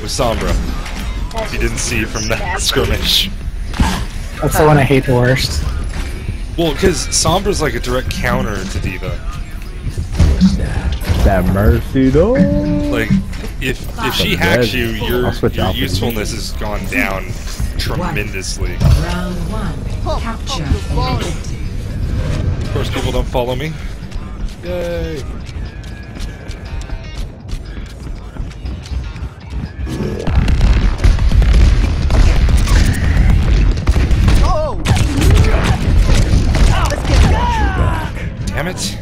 with Sombra. If you didn't see from that skirmish. That's the one I hate the worst. Well, because Sombra's like a direct counter to D.Va. That mercy though. Like, if if she hacks you, your, your usefulness has gone down tremendously. Round one. Capture objective. Of course, people don't follow me. Yay! Damn it!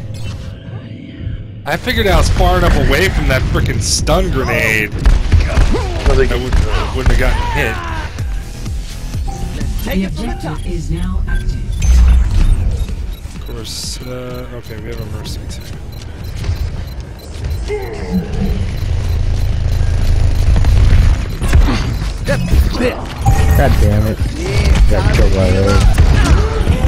I figured I was far enough away from that freaking stun grenade. I would, wouldn't have gotten hit. The objective is now active. Of course, uh, okay, we have a mercy too. God damn it. Got killed by those.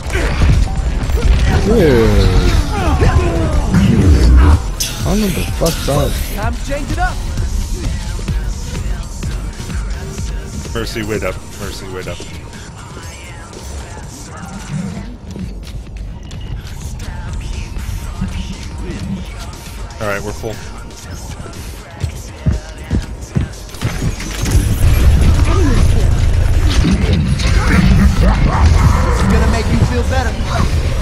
Dude. I don't the fuck's up. Time to change it up. Mercy, wait up. Mercy, wait up. Alright, we're full. It's gonna make you feel better.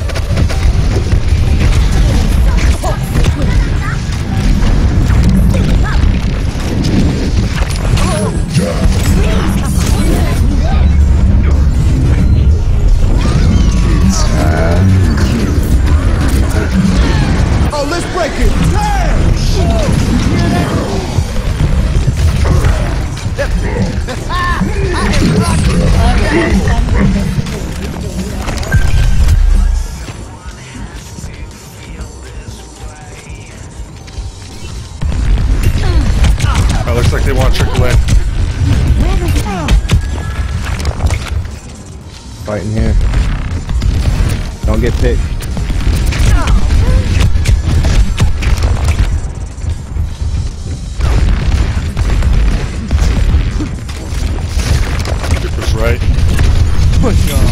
Push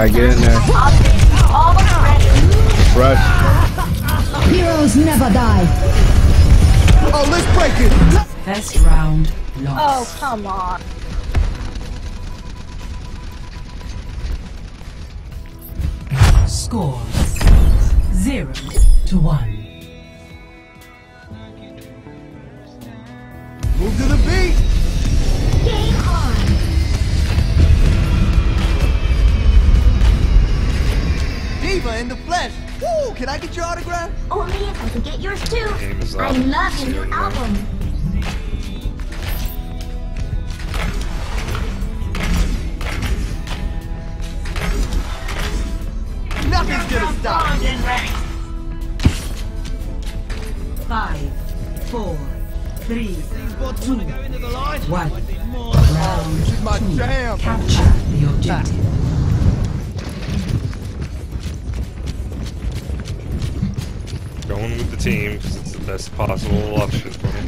Gotta get in there. Rush. Heroes never die. Oh, let's break it. First round lost. Oh, come on. Score zero to one. D.Va in the flesh. Woo! Can I get your autograph? Only if I can get yours too. I love your new Yeah. album. Possible option for me.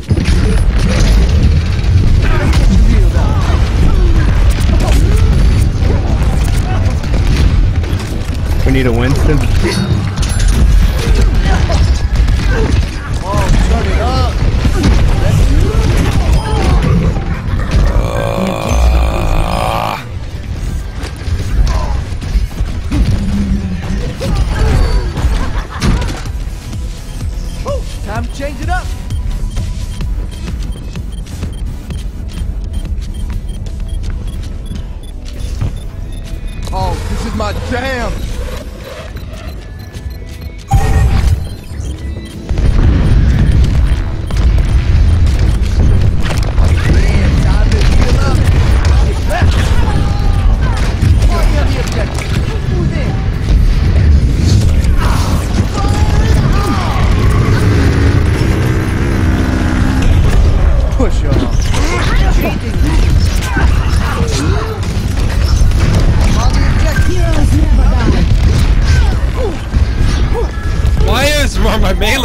We need a Winston.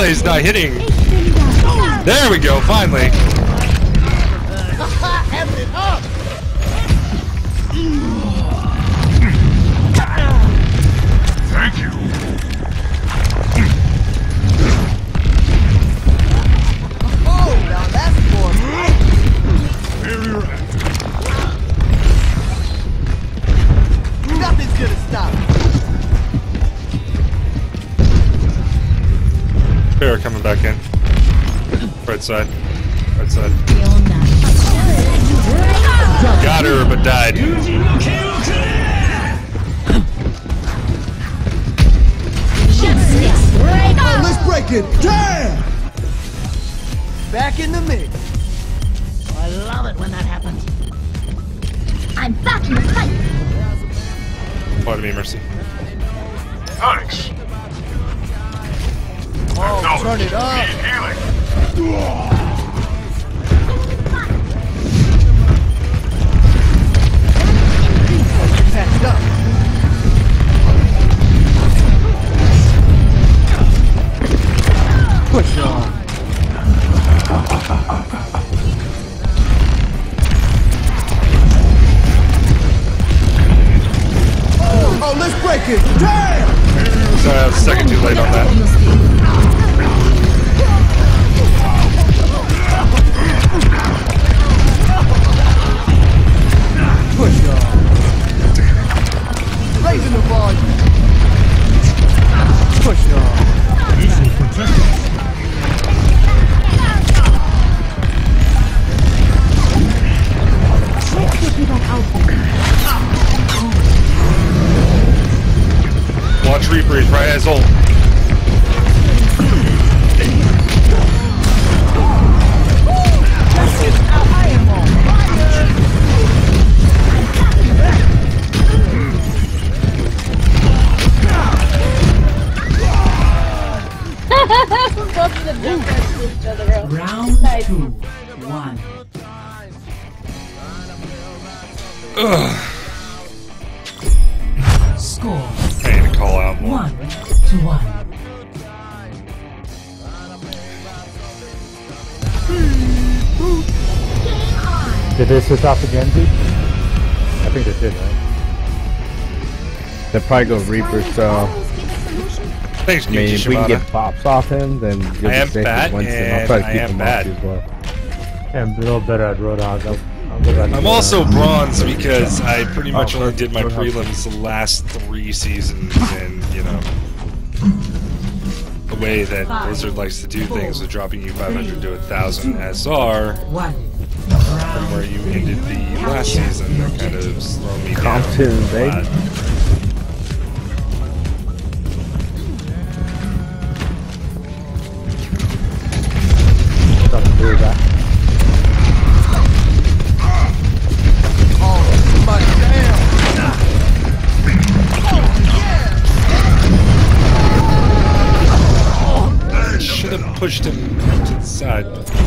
Melee's not hitting? There we go, finally. Coming back in. Right side. Right side. Got her, but died. Oh, let's break it. Damn! Back in the mix. Oh, I love it when that happens. I'm back in the fight. Pardon me, Mercy. Thanks. Oh, No, turn it up. It up. Push on. He's probably has ult. Round two, one. Score need to call out more. one to one. Did they switch off again, dude? I think they did, right? They'll probably go Reaper, so Thanks, I mean, if we can get pops off him, then you'll I be am safe with bad, Winston. and I'll try to keep am him bad. off as well. I'm a little better at Roadhog. I'm, I'm also bronze because I pretty much only did my prelims the last three seasons, and you know, the way that Blizzard likes to do things with dropping you 500 to 1,000 SR One. from where you ended the last season, that kind of slowed me down. Compton, pushed him to the side.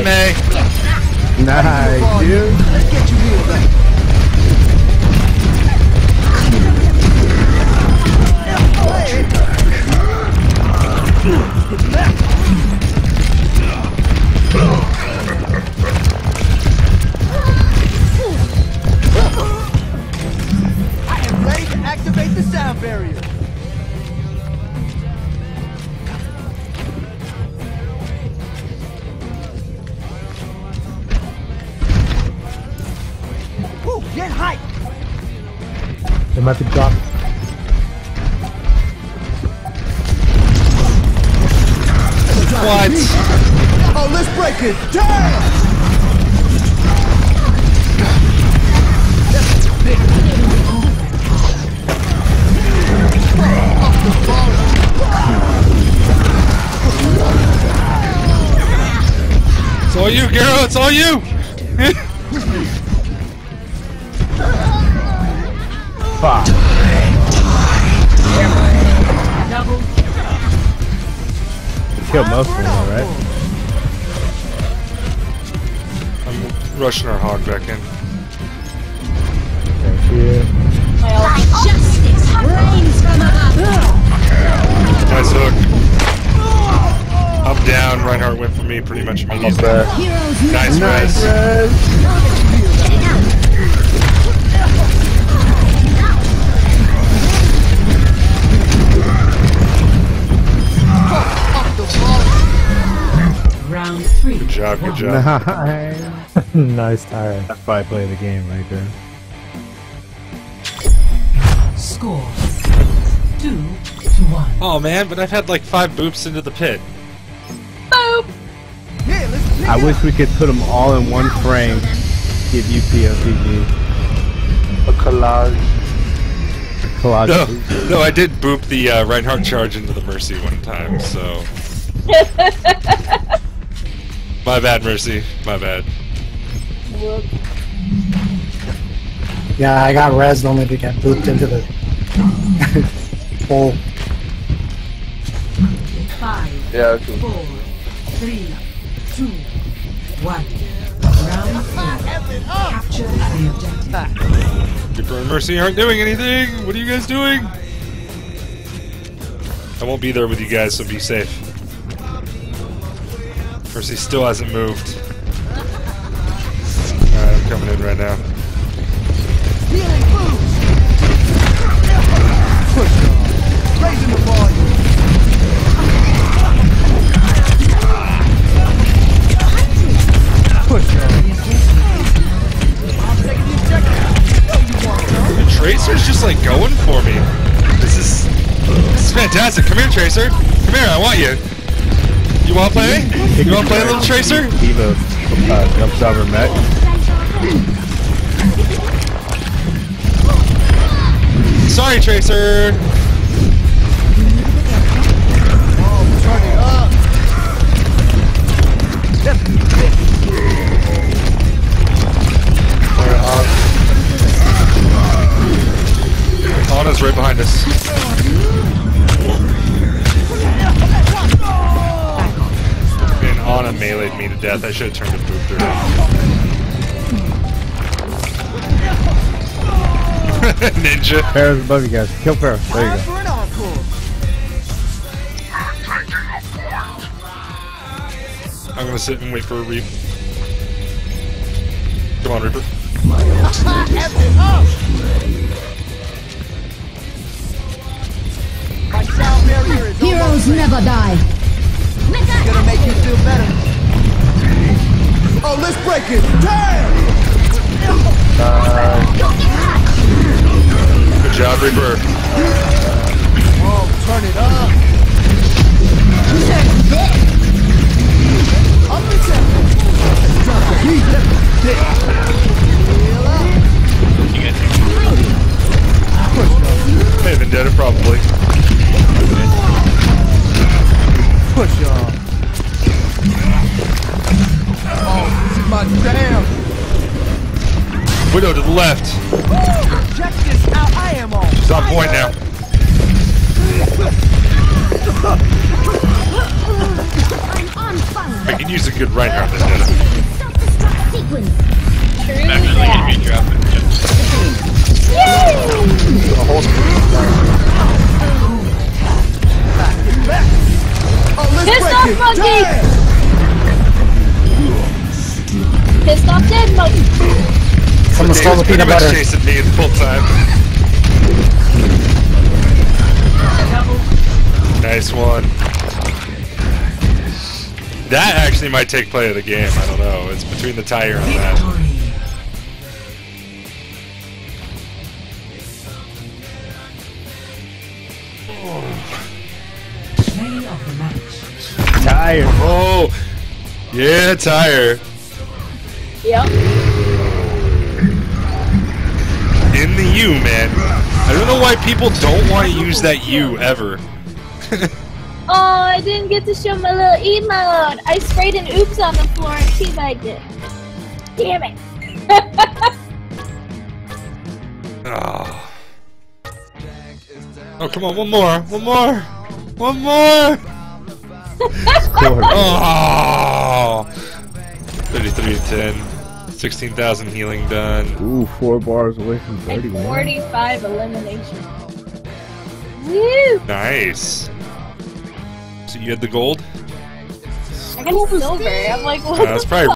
Bye, Mei. Nice, dude. Let's get you healed. I am ready to activate the sound barrier. They might be dropped. What? Oh, let's break it down! It's all you, girl. It's all you. Fuck. Double Killed most of them, all right? I'm rushing our hog back in. Thank you. Justice reigns from above. Nice hook. Up, down. Reinhardt went for me pretty much immediately. Heroes never Nice Nice, res. Rez. Job. Good job. Nice. nice tire. That's why I play the game right there. Score two to one. Oh man, but I've had like five boops into the pit. Boop. Yeah, let's I wish we could put them all in one frame. Give you POTG. A collage. collage. No, no, I did boop the uh, Reinhardt charge into the Mercy one time, so. My bad, Mercy. My bad. Whoop. Yeah, I got rezzed only to get booped into the hole. Five, Yeah, okay. four, three, two, one. Round four. Capture the objective. Reaper and Mercy aren't doing anything. What are you guys doing? I won't be there with you guys, so be safe. Mercy still hasn't moved. Alright, I'm coming in right now. Raising the volume. Push on. The Tracer's just like going for me. This is this is fantastic. Come here, Tracer. Come here, I want you. You want to play? You want to play, a little Tracer? Eva uh, jumps over mech. Sorry, Tracer. Ninja. Pharah's above you guys. Kill Pharaoh. There you go. for an encore. I'm gonna sit and wait for a Reap. Come on, Reaper. F it up. My sound barrier is Heroes never die. Gonna make you feel better. Oh, let's break it. Damn! Uh, Job, Reaper. Oh, turn it up. Up. Hey, Vendetta, probably. Push on. Oh, this is my jam. Widow to the left. Check this out. I am on. She's on point now. I'm on fire. I can use a good Reinhardt Vendetta. Self-destruct sequence. Definitely gonna be dropping. Let's Pissed break off it. monkey. Pissed off dead monkey. Someone stole the peanut much butter. chasing me the full time. Nice one. That actually might take play of the game. I don't know. It's between the tire and that. Victory. Play of the match. Tired. Oh, yeah, tire. Yep. In the U, man. I don't know why people don't want to use that U ever. Oh, I didn't get to show my little emote. I sprayed an oops on the floor and she teabagged it. Damn it. Oh. oh, come on, one more, one more, one more. Oh, 33 to 10, 16,000 healing done. Ooh, four bars away from and 31. 45 elimination. Woo! Nice. So you had the gold? I got silver. I'm like, what Uh, that's probably